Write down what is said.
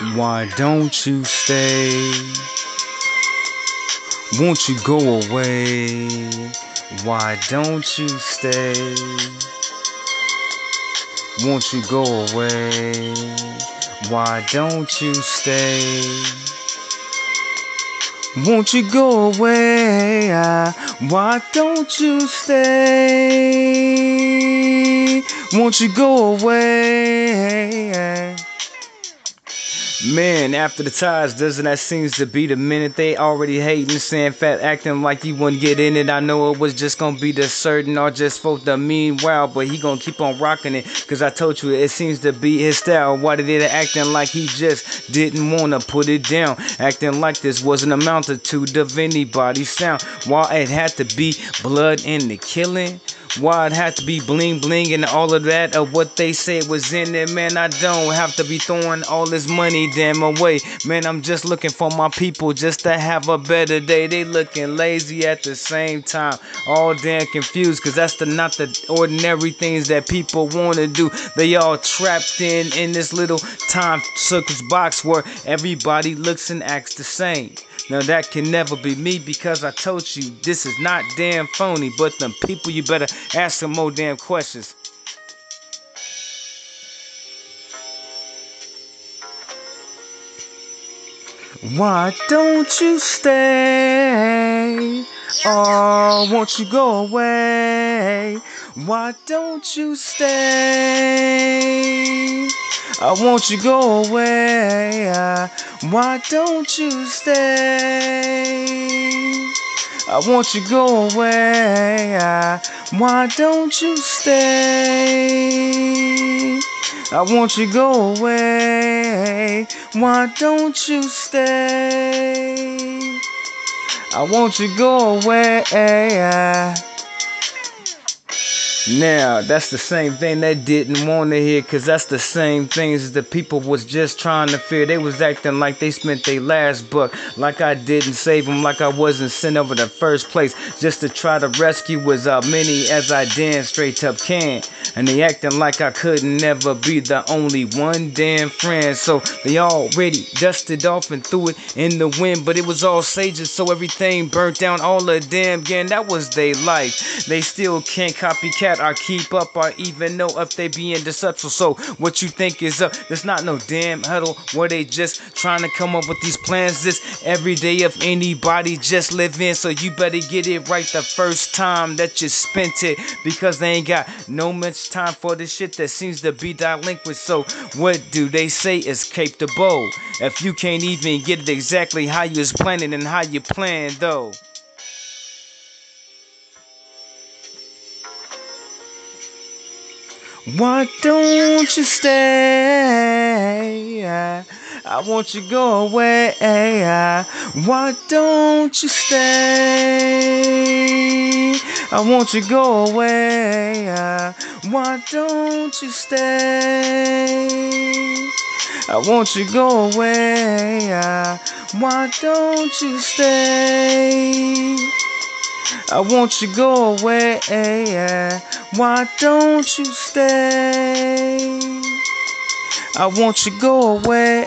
Why don't you stay? Won't you go away? Why don't you stay? Won't you go away? Why don't you stay? Won't you go away? Why don't you stay? Won't you go away? Man, after the ties, doesn't that seems to be the minute they already hating, saying fat, acting like he wouldn't get in it. I know it was just gonna be the certain or just for the meanwhile, but he gonna keep on rocking it. Cause I told you it seems to be his style. Why did it acting like he just didn't wanna put it down? Acting like this wasn't a multitude of anybody's sound. Why it had to be blood in the killing? Why it had to be bling bling and all of that of what they say was in it, man. I don't have to be throwing all this money damn away. Man, I'm just looking for my people just to have a better day. They looking lazy at the same time. All damn confused, cause that's the not the ordinary things that people wanna do. They all trapped in in this little time circus box where everybody looks and acts the same. Now that can never be me because I told you this is not damn phony, but them people you better ask some more damn questions. Why don't you stay? Or won't you go away? Why don't you stay? I want you go away. Why don't you stay? I want you go away. Why don't you stay? I want you go away. Why don't you stay? I want you go away. Now, that's the same thing they didn't want to hear, cause that's the same things the people was just trying to fear. They was acting like they spent their last buck, like I didn't save them, like I wasn't sent over the first place, just to try to rescue as uh, many as I damn straight up can. And they acting like I couldn't never be the only one damn friend. So they already dusted off and threw it in the wind, but it was all sages, so everything burnt down all the damn again. That was their life. They still can't copycat I keep up I even know if they being deceptive. So what you think is up? There's not no damn huddle where they just trying to come up with these plans. This every day of anybody just living. So you better get it right the first time that you spent it because they ain't got no much time for this shit that seems to be delinquent. So what do they say? The bowl. If you can't even get it exactly how you was planning and how you plan though. Why don't you stay? I want you go away. Why don't you stay? I want you go away. Why don't you stay? I want you go away. Why don't you stay? I want you to go away. Why don't you stay? I want you to go away.